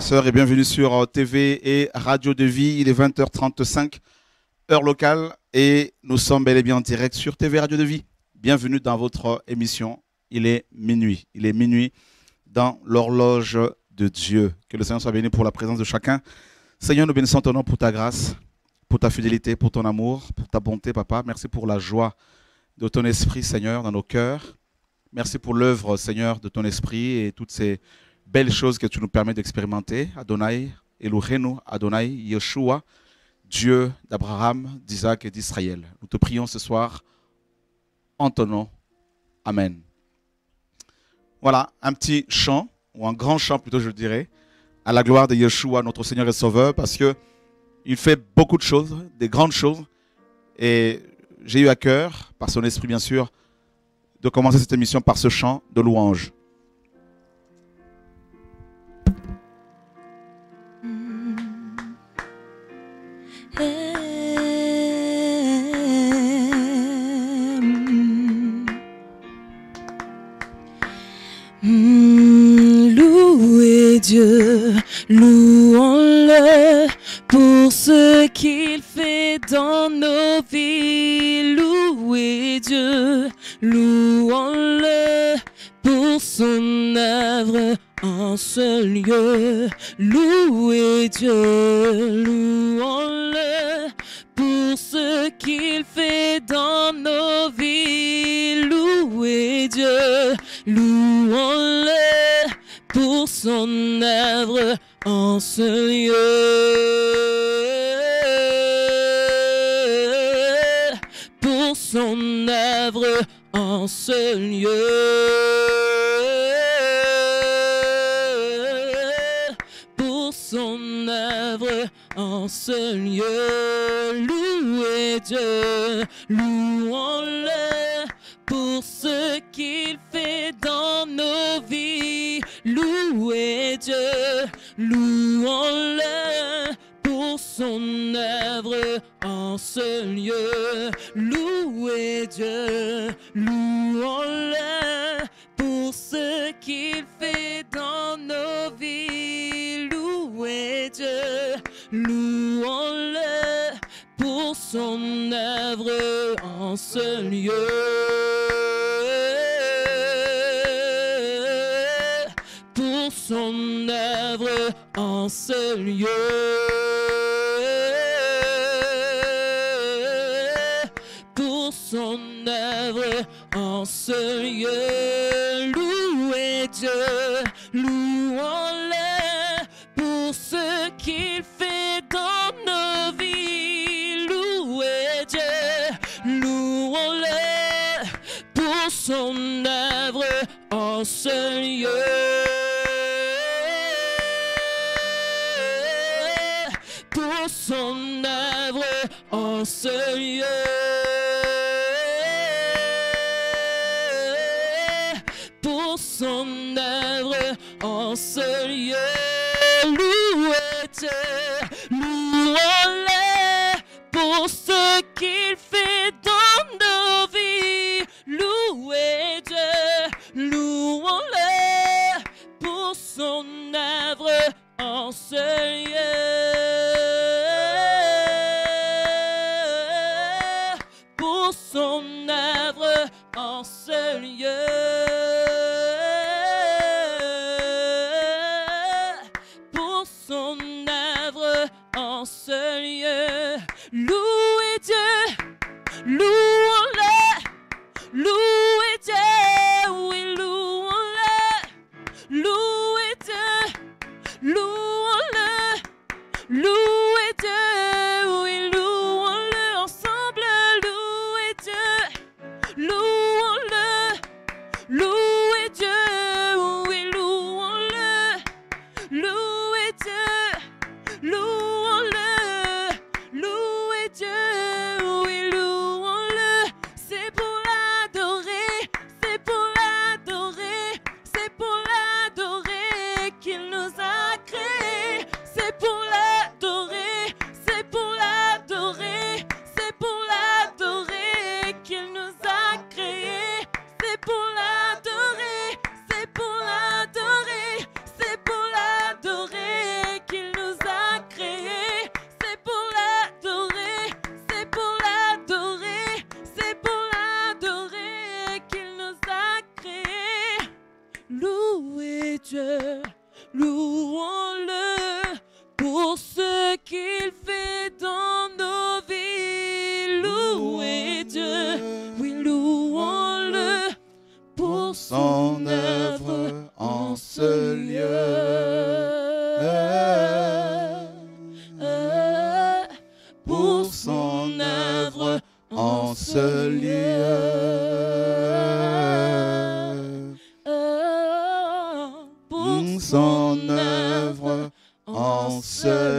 sœurs, et bienvenue sur euh, TV et Radio de Vie. Il est 20h35, heure locale, et nous sommes bel et bien en direct sur TV Radio de Vie. Bienvenue dans votre émission. Il est minuit. Il est minuit dans l'horloge de Dieu. Que le Seigneur soit béni pour la présence de chacun. Seigneur, nous bénissons ton nom pour ta grâce, pour ta fidélité, pour ton amour, pour ta bonté, papa. Merci pour la joie de ton esprit, Seigneur, dans nos cœurs. Merci pour l'œuvre, Seigneur, de ton esprit et toutes ces belles choses que tu nous permets d'expérimenter. Adonai, Elohenu, Adonai, Yeshua, Dieu d'Abraham, d'Isaac et d'Israël. Nous te prions ce soir en ton nom. Amen. Voilà, un petit chant, ou un grand chant plutôt, je dirais, à la gloire de Yeshua, notre Seigneur et Sauveur, parce que il fait beaucoup de choses, des grandes choses. Et j'ai eu à cœur, par son esprit bien sûr, de commencer cette émission par ce chant de louange. Dieu, louons-le pour ce qu'il fait dans nos vies. Louez Dieu, louons-le pour son œuvre en ce lieu. Louez Dieu, louons-le pour ce qu'il fait dans nos vies. Louez Dieu, louons-le pour son œuvre en ce lieu. Pour son œuvre en ce lieu. Pour son œuvre en ce lieu. Louez Dieu, louons-le pour ce qu'il fait dans nos vies. Dieu, louons-le pour son œuvre en ce lieu. Louez Dieu, louons-le pour ce qu'il fait dans nos vies. Louez Dieu, louons-le pour son œuvre en ce lieu. Ce lieu. Pour son œuvre en ce lieu. Louez Dieu, louons-le pour ce qu'il fait dans nos vies. Louez Dieu, louons-le pour son œuvre en ce lieu. En ce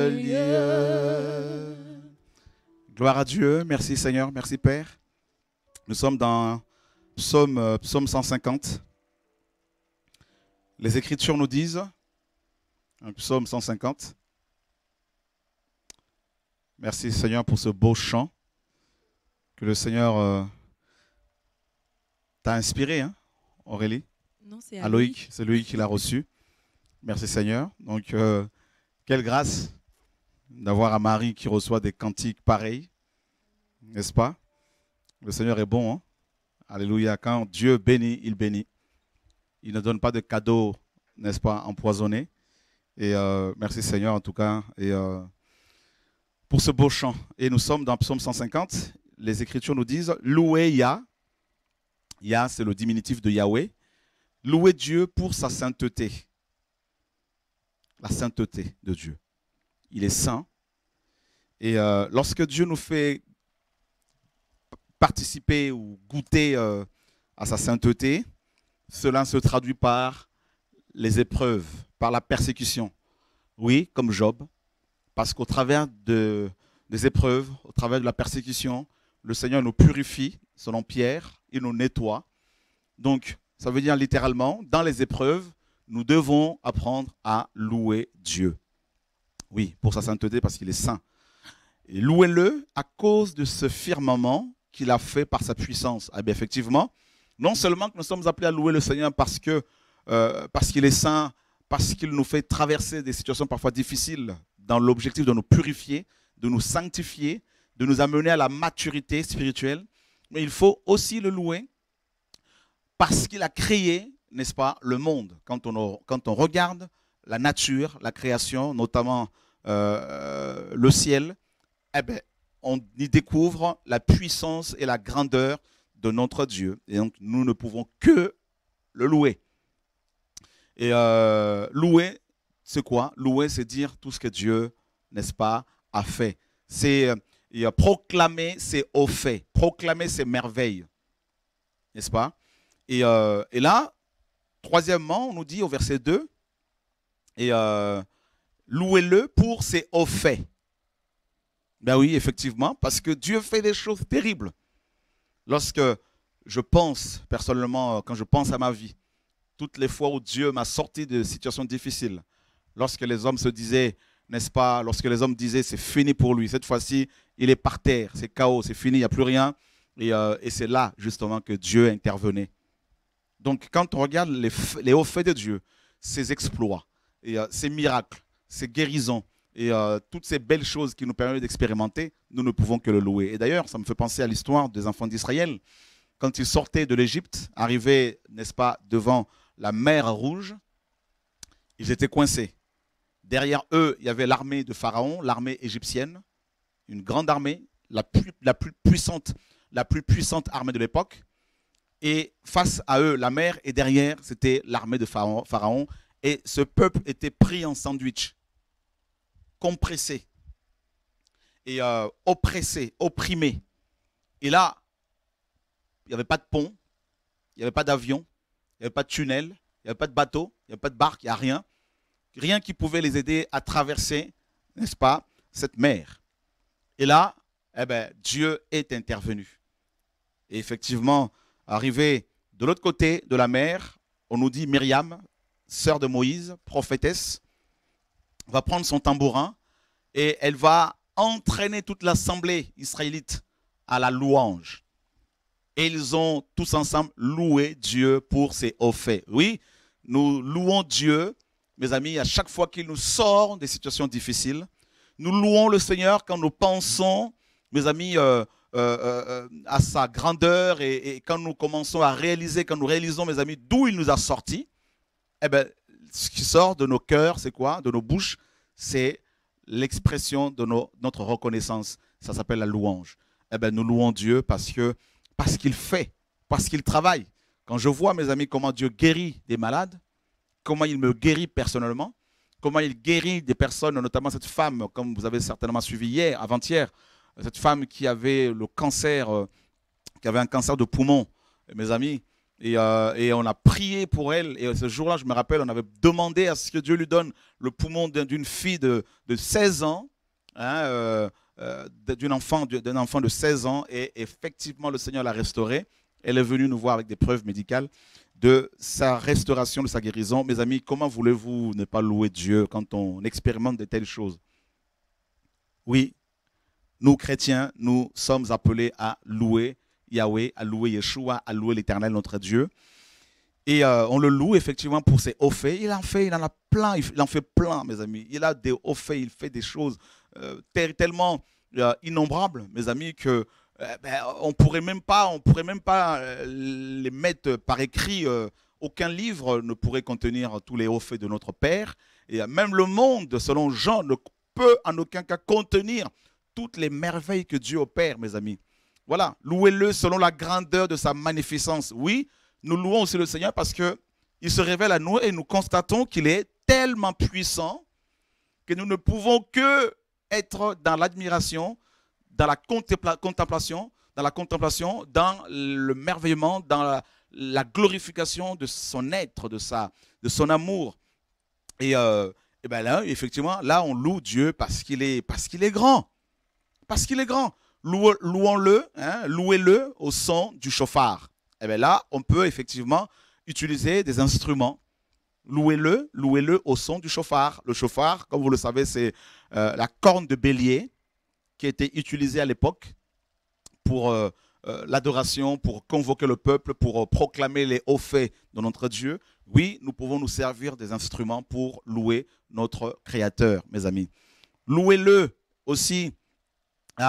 lieu. Gloire à Dieu, merci Seigneur, merci Père. Nous sommes dans psaume, euh, psaume 150. Les Écritures nous disent, psaume 150. Merci Seigneur pour ce beau chant que le Seigneur euh, t'a inspiré, hein, Aurélie. Non, c'est À Loïc, c'est Loïc qui l'a reçu. Merci Seigneur. Donc, euh, quelle grâce d'avoir un mari qui reçoit des cantiques pareils, n'est-ce pas? Le Seigneur est bon. hein? Alléluia. Quand Dieu bénit, il bénit. Il ne donne pas de cadeaux, n'est-ce pas, empoisonnés. Et euh, merci Seigneur en tout cas. Et euh, pour ce beau chant. Et nous sommes dans Psaume 150. Les Écritures nous disent Louez Yah. Yah, c'est le diminutif de Yahweh. Louez Dieu pour sa sainteté. La sainteté de Dieu. Il est saint. Et euh, lorsque Dieu nous fait participer ou goûter euh, à sa sainteté, cela se traduit par les épreuves, par la persécution. Oui, comme Job, parce qu'au travers de, des épreuves, au travers de la persécution, le Seigneur nous purifie, selon Pierre, il nous nettoie. Donc, ça veut dire littéralement, dans les épreuves, nous devons apprendre à louer Dieu. Oui, pour sa sainteté, parce qu'il est saint. Louez-le à cause de ce firmament qu'il a fait par sa puissance. Ah bien, effectivement, non seulement que nous sommes appelés à louer le Seigneur parce euh, parce qu'il est saint, parce qu'il nous fait traverser des situations parfois difficiles dans l'objectif de nous purifier, de nous sanctifier, de nous amener à la maturité spirituelle, mais il faut aussi le louer parce qu'il a créé, n'est-ce pas, le monde. Quand on, quand on regarde la nature, la création, notamment euh, le ciel, eh ben, on y découvre la puissance et la grandeur de notre Dieu. Et donc, nous ne pouvons que le louer. Et euh, louer, c'est quoi? Louer, c'est dire tout ce que Dieu, n'est-ce pas, a fait. C'est euh, proclamer ses hauts faits, proclamer ses merveilles. N'est-ce pas? Et, euh, et, là, troisièmement, on nous dit au verset 2, et euh, louez-le pour ses hauts faits. Ben oui, effectivement, parce que Dieu fait des choses terribles. Lorsque je pense, personnellement, quand je pense à ma vie, toutes les fois où Dieu m'a sorti de situations difficiles, lorsque les hommes se disaient, n'est-ce pas, lorsque les hommes disaient c'est fini pour lui, cette fois-ci, il est par terre, c'est chaos, c'est fini, il n'y a plus rien. Et, euh, et c'est là, justement, que Dieu intervenait. Donc, quand on regarde les, hauts faits de Dieu, ses exploits, euh, ses miracles, ses guérisons, et euh, toutes ces belles choses qui nous permettent d'expérimenter, nous ne pouvons que le louer. Et d'ailleurs, ça me fait penser à l'histoire des enfants d'Israël. Quand ils sortaient de l'Égypte, arrivaient, n'est-ce pas, devant la mer rouge, ils étaient coincés. Derrière eux, il y avait l'armée de Pharaon, l'armée égyptienne, une grande armée, la plus, puissante, la plus puissante armée de l'époque. Et face à eux, la mer, et derrière, c'était l'armée de Pharaon. Et ce peuple était pris en sandwich compressé et euh, oppressé, opprimé. Et là, il n'y avait pas de pont, il n'y avait pas d'avion, il n'y avait pas de tunnel, il n'y avait pas de bateau, il n'y avait pas de barque, il n'y a rien. Rien qui pouvait les aider à traverser, n'est-ce pas, cette mer. Et là, eh ben, Dieu est intervenu. Et effectivement, arrivé de l'autre côté de la mer, on nous dit Myriam, sœur de Moïse, prophétesse, va prendre son tambourin et elle va entraîner toute l'assemblée israélite à la louange. Et ils ont tous ensemble loué Dieu pour ses hauts faits. Oui, nous louons Dieu, mes amis, à chaque fois qu'il nous sort des situations difficiles. Nous louons le Seigneur quand nous pensons, mes amis, euh, euh, euh, à sa grandeur et, quand nous commençons à réaliser, quand nous réalisons, mes amis, d'où il nous a sortis. Eh bien, ce qui sort de nos cœurs, c'est quoi? De nos bouches, c'est l'expression de notre reconnaissance. Ça s'appelle la louange. Eh bien, nous louons Dieu parce que parce qu'il fait, parce qu'il travaille. Quand je vois, mes amis, comment Dieu guérit des malades, comment il me guérit personnellement, comment il guérit des personnes, notamment cette femme, comme vous avez certainement suivi hier, avant-hier, cette femme qui avait le cancer, euh, qui avait un cancer de poumon, mes amis, euh, et, on a prié pour elle. Et ce jour-là, je me rappelle, on avait demandé à ce que Dieu lui donne le poumon d'une fille de, 16 ans, hein, euh, d'un enfant, enfant de 16 ans. Et effectivement, le Seigneur l'a restaurée. Elle est venue nous voir avec des preuves médicales de sa restauration, de sa guérison. Mes amis, comment voulez-vous ne pas louer Dieu quand on expérimente de telles choses? Oui, nous chrétiens, nous sommes appelés à louer Yahweh, à louer Yeshua, à louer l'Éternel, notre Dieu. Et euh, on le loue effectivement pour ses hauts faits. Il en fait, il en a plein, il en fait plein, mes amis. Il a des hauts faits, il fait des choses euh, tellement euh, innombrables, mes amis, que ben, on pourrait même pas, on pourrait même pas les mettre par écrit. aucun livre ne pourrait contenir tous les hauts faits de notre Père. Et même le monde, selon Jean, ne peut en aucun cas contenir toutes les merveilles que Dieu opère, mes amis. Voilà, louez-le selon la grandeur de sa magnificence. Oui, nous louons aussi le Seigneur parce que il se révèle à nous et nous constatons qu'il est tellement puissant que nous ne pouvons que être dans l'admiration, dans la contemplation, dans la contemplation, dans le merveillement, dans la, glorification de son être, de, sa, de son amour. Et, euh, et ben là, effectivement, là, on loue Dieu parce qu'il est, parce qu'il est grand. Parce qu'il est grand louons-le, hein, louez-le au son du chauffard. Et eh bien là, on peut effectivement utiliser des instruments. Louez-le, louez-le au son du chauffard. Le chauffard, comme vous le savez, c'est euh, la corne de bélier qui était utilisée à l'époque pour euh, euh, l'adoration, pour convoquer le peuple, pour proclamer les hauts faits de notre Dieu. Oui, nous pouvons nous servir des instruments pour louer notre Créateur, mes amis. Louez-le aussi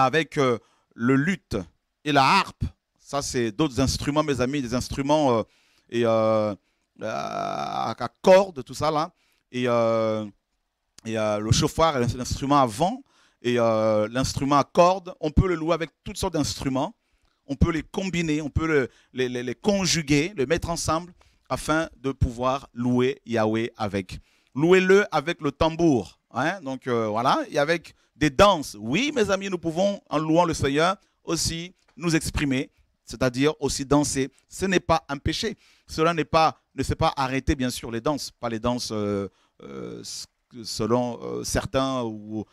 avec euh, le luth et la harpe. Ça, c'est d'autres instruments, mes amis, des instruments euh, et, euh, à cordes, tout ça là. Et, et le chauffard l'instrument à vent et l'instrument à cordes. On peut le louer avec toutes sortes d'instruments. On peut les combiner, on peut les, les, conjuguer, les mettre ensemble afin de pouvoir louer Yahweh avec. Louez-le avec le tambour. Hein? Donc voilà, et avec des danses. Oui, mes amis, nous pouvons, en louant le Seigneur, aussi nous exprimer, c'est-à-dire aussi danser. Ce n'est pas un péché. Cela ne s'est pas arrêté, bien sûr, les danses, pas les danses euh, euh, selon euh, certains ou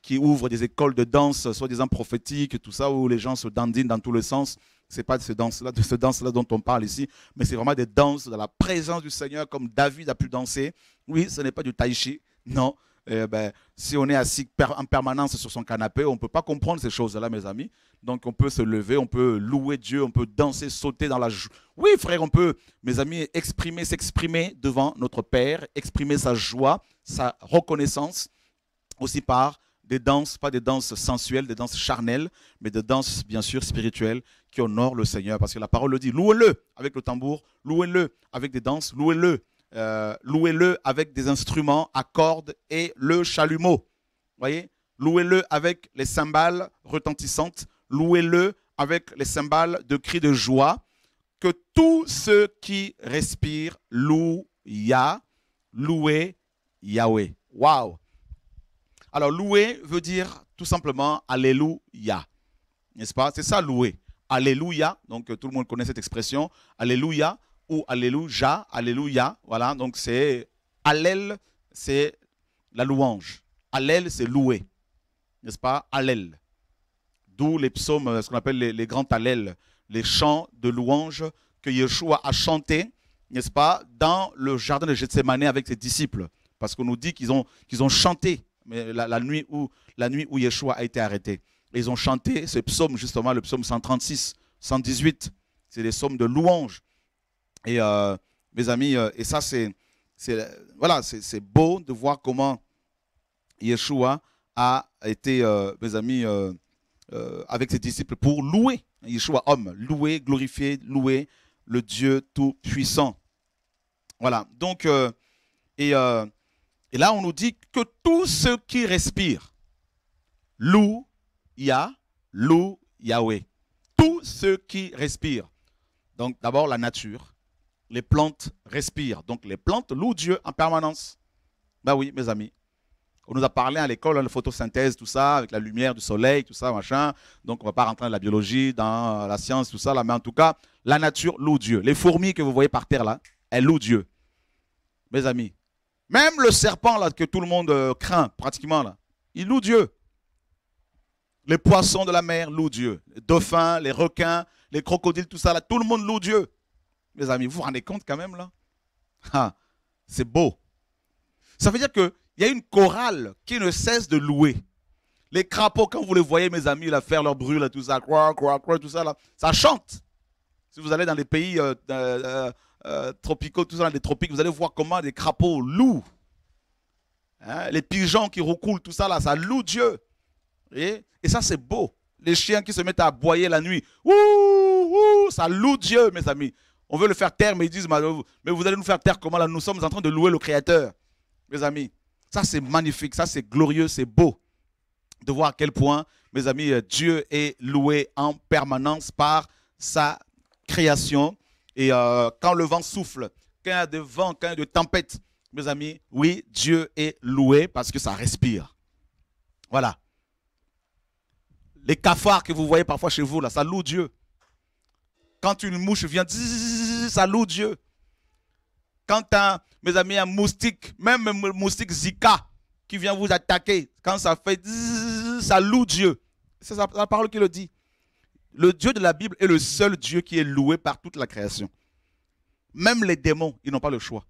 qui ouvrent des écoles de danse, soi-disant prophétiques, tout ça, où les gens se dandinent dans tous les sens. Ce n'est pas de ce danse-là, danse-là dont on parle ici, mais c'est vraiment des danses dans la présence du Seigneur, comme David a pu danser. Oui, ce n'est pas du tai chi, non, eh ben, si on est assis en permanence sur son canapé, on ne peut pas comprendre ces choses-là, mes amis. Donc on peut se lever, on peut louer Dieu, on peut danser, sauter dans la joie. Oui, frère, on peut, mes amis, exprimer, s'exprimer devant notre Père, exprimer sa joie, sa reconnaissance, aussi par des danses, pas des danses sensuelles, des danses charnelles, mais des danses, bien sûr, spirituelles qui honorent le Seigneur. Parce que la parole le dit, louez-le avec le tambour, louez-le avec des danses, louez-le euh, louez-le avec des instruments à cordes et le chalumeau. Voyez? Louez-le avec les cymbales retentissantes. Louez-le avec les cymbales de cris de joie. Que tous ceux qui respirent louent Yah, louez Yahweh. Waouh Alors, louer veut dire tout simplement Alléluia. N'est-ce pas? C'est ça, louer. Alléluia. Donc, tout le monde connaît cette expression. Alléluia ou Alléluia, Alléluia. Voilà, donc c'est Allel, c'est la louange. Allel, c'est louer. N'est-ce pas? Allel. D'où les psaumes, ce qu'on appelle les, grands Allel, les chants de louange que Yeshua a chanté, n'est-ce pas, dans le jardin de Gethsemane avec ses disciples. Parce qu'on nous dit qu'ils ont, ont chanté mais la, nuit où, la nuit où Yeshua a été arrêté. ils ont chanté ce psaume, justement, le psaume 136, 118. C'est des psaumes de louange. Et euh, mes amis, euh, et ça, c'est voilà, c'est beau de voir comment Yeshua a été, euh, mes amis, avec ses disciples pour louer Yeshua, homme, louer, glorifier, louer le Dieu Tout-Puissant. Voilà, donc Et, et là, on nous dit que tous ceux qui respirent louent Yah, louent Yahweh. Tous ceux qui respirent. Donc d'abord la nature. Les plantes respirent. Donc les plantes louent Dieu en permanence. Ben oui, mes amis. On nous a parlé à l'école, hein, la photosynthèse, tout ça, avec la lumière du soleil, tout ça, machin. Donc, on ne va pas rentrer dans la biologie, dans la science, tout ça, là. Mais en tout cas, la nature loue Dieu. Les fourmis que vous voyez par terre, là, elles louent Dieu. Mes amis. Même le serpent, là, que tout le monde euh, craint, pratiquement, là, il loue Dieu. Les poissons de la mer louent Dieu. Les dauphins, les requins, les crocodiles, tout ça, là, tout le monde loue Dieu. Mes amis, vous vous rendez compte quand même, là? Ah, C'est beau. Ça veut dire que il y a une chorale qui ne cesse de louer. Les crapauds, quand vous les voyez, mes amis, là, faire leur brûle, tout ça, quoi, quoi, quoi, tout ça, ça chante. Si vous allez dans les pays euh, euh, euh, tropicaux, tout ça, dans les tropiques, vous allez voir comment les crapauds louent. Hein, les pigeons qui recoulent, tout ça, là, ça loue Dieu. Et, et ça, c'est beau. Les chiens qui se mettent à aboyer la nuit, ouh, ouh, ça loue Dieu, mes amis. On veut le faire taire, mais ils disent, mais vous allez nous faire taire comment là? Nous sommes en train de louer le Créateur, mes amis. Ça, c'est magnifique, ça, c'est glorieux, c'est beau de voir à quel point, mes amis, euh, Dieu est loué en permanence par sa création. Et euh, quand le vent souffle, quand il y a de vent, quand il y a de tempête, mes amis, oui, Dieu est loué parce que ça respire. Voilà. Les cafards que vous voyez parfois chez vous, là, ça loue Dieu. Quand une mouche vient, ça loue Dieu. Quand un, mes amis, un moustique, même un moustique Zika, qui vient vous attaquer, quand ça fait ça loue Dieu. C'est la parole qui le dit. Le Dieu de la Bible est le seul Dieu qui est loué par toute la création. Même les démons, ils n'ont pas le choix.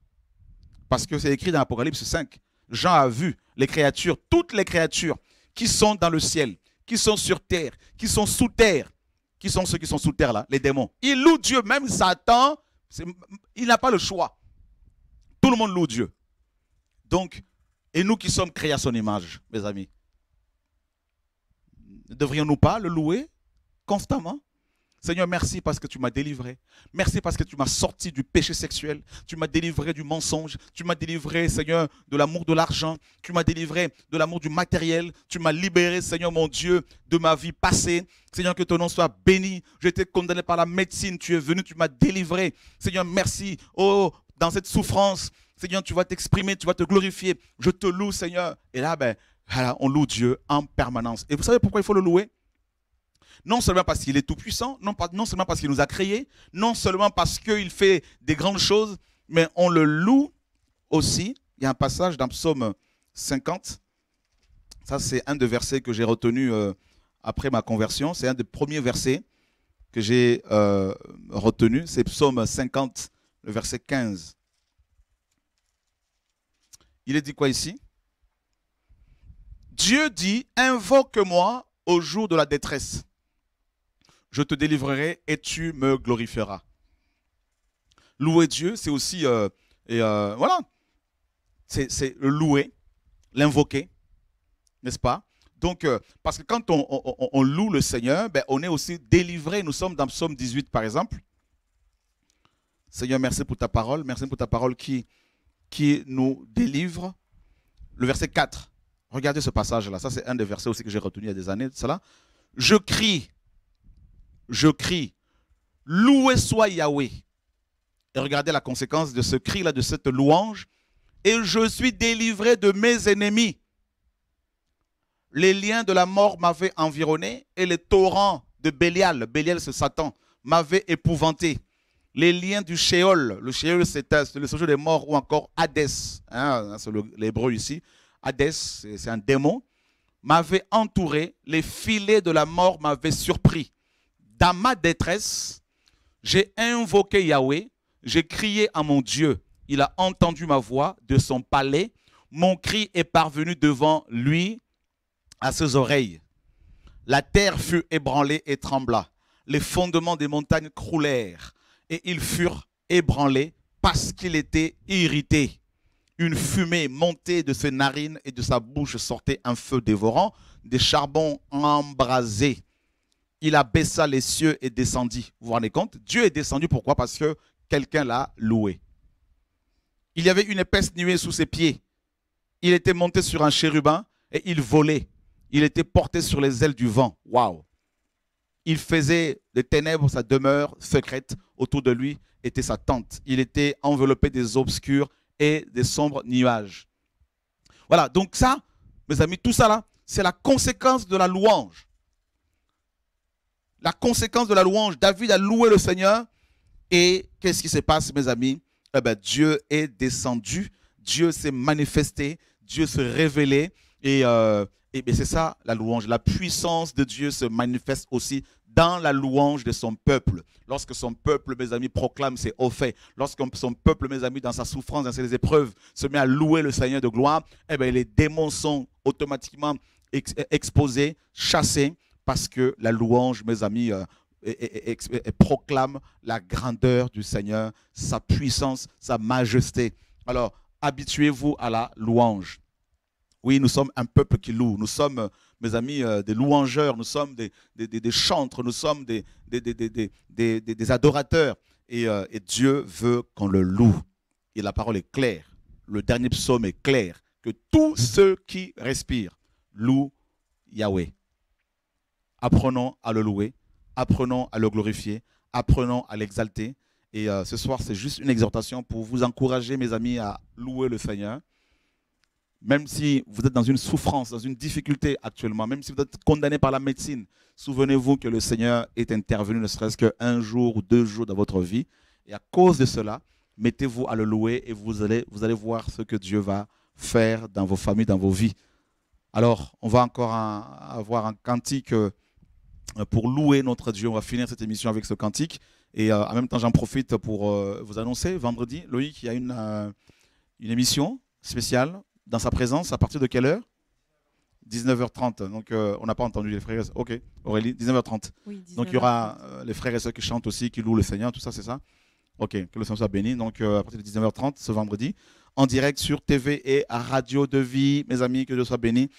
Parce que c'est écrit dans Apocalypse 5. Jean a vu les créatures, toutes les créatures qui sont dans le ciel, qui sont sur terre, qui sont sous terre. Qui sont ceux qui sont sous terre là? Les démons. Ils louent Dieu, même Satan, il n'a pas le choix. Tout le monde loue Dieu. Donc, et nous qui sommes créés à son image, mes amis, ne devrions-nous pas le louer constamment? Seigneur, merci parce que tu m'as délivré. Merci parce que tu m'as sorti du péché sexuel. Tu m'as délivré du mensonge. Tu m'as délivré, Seigneur, de l'amour de l'argent. Tu m'as délivré de l'amour du matériel. Tu m'as libéré, Seigneur mon Dieu, de ma vie passée. Seigneur, que ton nom soit béni. J'étais condamné par la médecine. Tu es venu, tu m'as délivré. Seigneur, merci. Oh, dans cette souffrance, Seigneur, tu vas t'exprimer, tu vas te glorifier. Je te loue, Seigneur. Et là, ben, on loue Dieu en permanence. Et vous savez pourquoi il faut le louer? Non seulement parce qu'il est tout-puissant, non, non, seulement parce qu'il nous a créés, non seulement parce qu'il fait des grandes choses, mais on le loue aussi. Il y a un passage dans Psaume 50. Ça, c'est un des versets que j'ai retenu euh, après ma conversion. C'est un des premiers versets que j'ai euh, retenu. C'est Psaume 50, le verset 15. Il est dit quoi ici? Dieu dit, invoque-moi au jour de la détresse. Je te délivrerai et tu me glorifieras. Louer Dieu, c'est aussi, euh, euh, voilà, c'est le louer, l'invoquer, n'est-ce pas? Donc, euh, parce que quand on, loue le Seigneur, ben, on est aussi délivré. Nous sommes dans Psaume 18, par exemple. Seigneur, merci pour ta parole. Merci pour ta parole qui, qui nous délivre. Le verset 4. Regardez ce passage-là. Ça, c'est un des versets aussi que j'ai retenu il y a des années. Cela. Je crie, je crie, loué soit Yahweh. Et regardez la conséquence de ce cri-là, de cette louange. Et je suis délivré de mes ennemis. Les liens de la mort m'avaient environné et les torrents de Bélial, Bélial c'est Satan, m'avaient épouvanté les liens du Sheol. Le Sheol, c'est le séjour des morts ou encore Hadès. Hein, c'est l'hébreu ici. Hadès, c'est un démon. M'avait entouré. Les filets de la mort m'avaient surpris. Dans ma détresse, j'ai invoqué Yahweh. J'ai crié à mon Dieu. Il a entendu ma voix de son palais. Mon cri est parvenu devant lui à ses oreilles. La terre fut ébranlée et trembla. Les fondements des montagnes croulèrent et ils furent ébranlés parce qu'il était irrité. Une fumée montait de ses narines et de sa bouche sortait un feu dévorant, des charbons embrasés. Il abaissa les cieux et descendit. Vous vous rendez compte? Dieu est descendu pourquoi? Parce que quelqu'un l'a loué. Il y avait une épaisse nuée sous ses pieds. Il était monté sur un chérubin et il volait. Il était porté sur les ailes du vent. Waouh! Il faisait des ténèbres sa demeure secrète. Autour de lui était sa tente. Il était enveloppé des obscurs et des sombres nuages. Voilà, donc ça, mes amis, tout ça là, c'est la conséquence de la louange. La conséquence de la louange. David a loué le Seigneur. Et qu'est-ce qui se passe, mes amis? Eh ben, Dieu est descendu. Dieu s'est manifesté. Dieu s'est révélé. Et, euh, c'est ça la louange. La puissance de Dieu se manifeste aussi dans la louange de son peuple. Lorsque son peuple, mes amis, proclame ses hauts faits, lorsque son peuple, mes amis, dans sa souffrance, dans ses épreuves, se met à louer le Seigneur de gloire, eh bien, les démons sont automatiquement exposés, chassés, parce que la louange, mes amis, euh, proclame la grandeur du Seigneur, sa puissance, sa majesté. Alors, habituez-vous à la louange. Oui, nous sommes un peuple qui loue. Nous sommes, mes amis, euh, des louangeurs. Nous sommes des, chantres. Nous sommes des, des adorateurs. Euh, et, Dieu veut qu'on le loue. Et la parole est claire. Le dernier psaume est clair. Que tous ceux qui respirent louent Yahweh. Apprenons à le louer. Apprenons à le glorifier. Apprenons à l'exalter. Et euh, ce soir, c'est juste une exhortation pour vous encourager, mes amis, à louer le Seigneur même si vous êtes dans une souffrance, dans une difficulté actuellement, même si vous êtes condamné par la médecine, souvenez-vous que le Seigneur est intervenu ne serait-ce qu'un jour ou deux jours dans votre vie. Et à cause de cela, mettez-vous à le louer et vous allez, voir ce que Dieu va faire dans vos familles, dans vos vies. Alors, on va encore avoir un cantique euh, pour louer notre Dieu. On va finir cette émission avec ce cantique. Et euh, en même temps, j'en profite pour euh, vous annoncer, vendredi, Loïc, il y a une, une émission spéciale dans sa présence à partir de quelle heure? 19h30. Donc, euh, on n'a pas entendu les frères et sœurs. Ok, Aurélie, 19h30. Donc, il y aura euh, les frères et sœurs qui chantent aussi, qui louent le Seigneur, tout ça, c'est ça? Ok, que le Seigneur soit béni. Donc, euh, à partir de 19h30, ce vendredi, en direct sur TV et à Radio de Vie. Mes amis, que Dieu soit béni.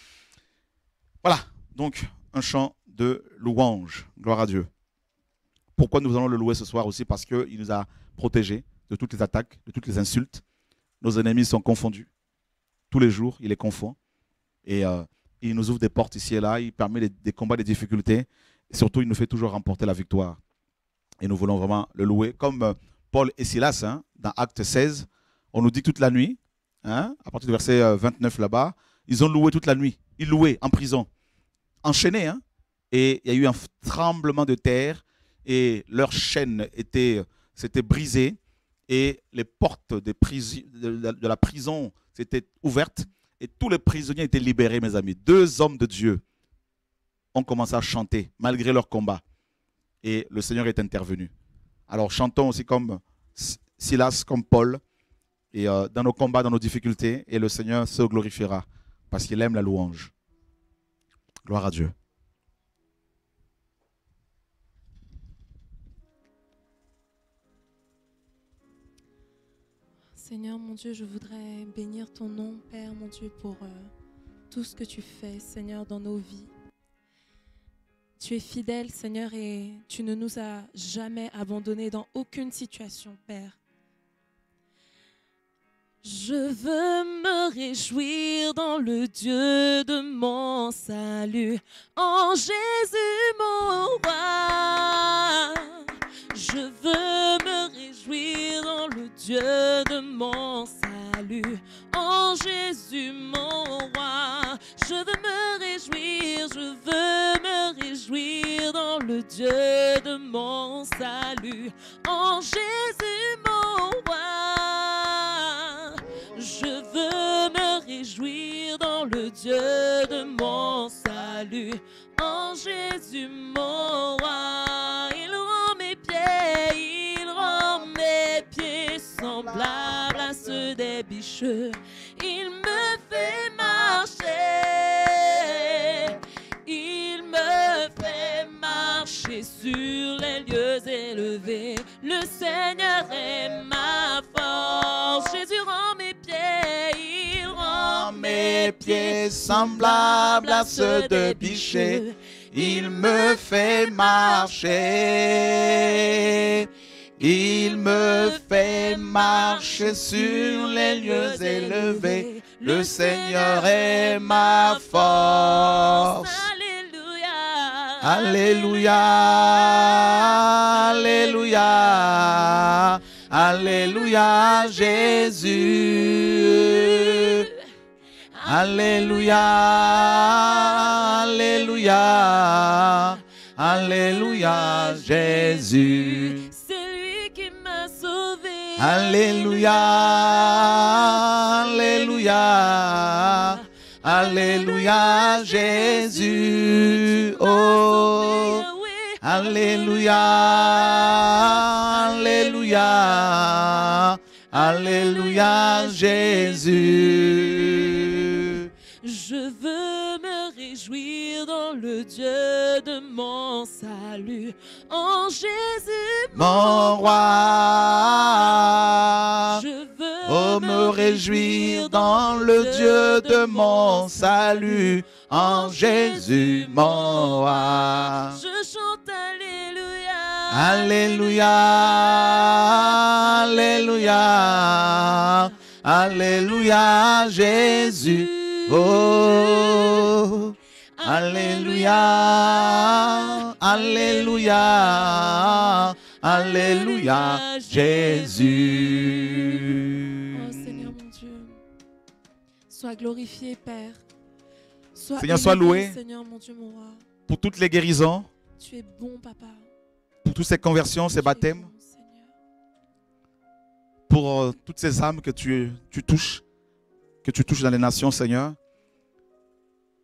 Voilà, donc, un chant de louange. Gloire à Dieu. Pourquoi nous allons le louer ce soir aussi? Parce qu'il nous a protégés de toutes les attaques, de toutes les insultes. Nos ennemis sont confondus tous les jours, il est confond. Et euh, il nous ouvre des portes ici et là, il permet des, combats, des difficultés. Et surtout, il nous fait toujours remporter la victoire. Et nous voulons vraiment le louer. Comme euh, Paul et Silas, hein, dans Acte 16, on nous dit toute la nuit, hein, à partir du verset 29 euh, là-bas, ils ont loué toute la nuit. Ils louaient en prison, enchaînés. Hein, et il y a eu un tremblement de terre et leur chaîne était, s'était brisée et les portes de la prison c'était ouverte et tous les prisonniers étaient libérés, mes amis. Deux hommes de Dieu ont commencé à chanter malgré leur combat. Et le Seigneur est intervenu. Alors chantons aussi comme Silas, comme Paul, et euh, dans nos combats, dans nos difficultés, et le Seigneur se glorifiera parce qu'il aime la louange. Gloire à Dieu. Seigneur mon Dieu, je voudrais bénir ton nom, Père mon Dieu, pour euh, tout ce que tu fais, Seigneur, dans nos vies. Tu es fidèle, Seigneur, et tu ne nous as jamais abandonnés dans aucune situation, Père. Je veux me réjouir dans le Dieu de mon salut, en Jésus mon roi. Je veux me réjouir dans le Dieu de mon salut, en Jésus mon roi. Je veux me réjouir, je veux me réjouir dans le Dieu de mon salut, en Jésus mon roi. Je veux me réjouir dans le Dieu de mon salut, en Jésus mon roi. Semblable à ceux des bicheux. Il me fait marcher. Il me fait marcher sur les lieux élevés. Le Seigneur est ma force. Jésus rend mes pieds. Il rend mes pieds semblables à ceux des bicheux. Il me fait marcher. Il me fait marcher sur les lieux élevés. Le Seigneur est ma force. Alléluia. Alléluia. Alléluia. Alléluia, Jésus. Alléluia. Alléluia. Alléluia, Jésus. Alléluia. Alléluia. Alléluia, Jésus. Oh. Alléluia. Alléluia. Alléluia, Jésus. Dans le Dieu de mon salut, en Jésus Mon roi. Je veux Oh, me réjouir dans le Dieu de mon salut, en Jésus, mon roi. Je chante Alléluia. Alléluia, Alléluia, Alléluia, Jésus. Oh, Alléluia, Alléluia, Alléluia, Jésus. Oh Seigneur mon Dieu, sois glorifié Père. Sois Seigneur, sois loué. Seigneur mon Dieu mon roi, Pour toutes les guérisons, tu es bon Papa. pour toutes ces conversions, ces Tu baptêmes, bon, pour euh, toutes ces âmes que tu, tu touches, que tu touches dans les nations, Seigneur,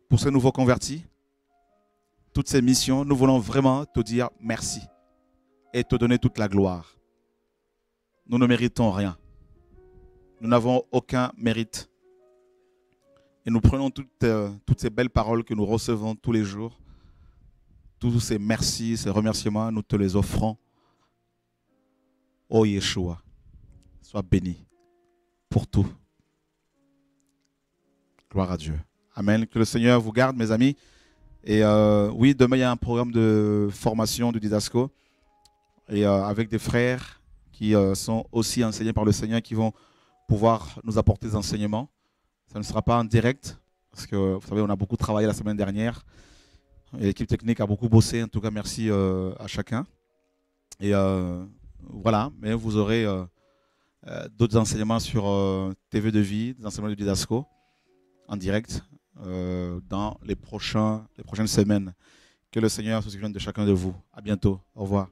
pour ces nouveaux convertis, toutes ces missions, nous voulons vraiment te dire merci et te donner toute la gloire. Nous ne méritons rien. Nous n'avons aucun mérite. Et nous prenons toutes, euh, ces belles paroles que nous recevons tous les jours, tous ces merci, ces remerciements, nous te les offrons. Ô Yeshua, sois béni pour tout. Gloire à Dieu. Amen. Que le Seigneur vous garde, mes amis. Et euh, oui, demain, il y a un programme de formation du Didasco. Et euh, avec des frères qui euh, sont aussi enseignés par le Seigneur, qui vont pouvoir nous apporter des enseignements. Ça ne sera pas en direct, parce que vous savez, on a beaucoup travaillé la semaine dernière. L'équipe technique a beaucoup bossé. En tout cas, merci à chacun. Et voilà, mais vous aurez d'autres enseignements sur TV de vie, des enseignements du Didasco en direct euh, dans les, les prochaines semaines. Que le Seigneur se souvienne de chacun de vous. À bientôt. Au revoir.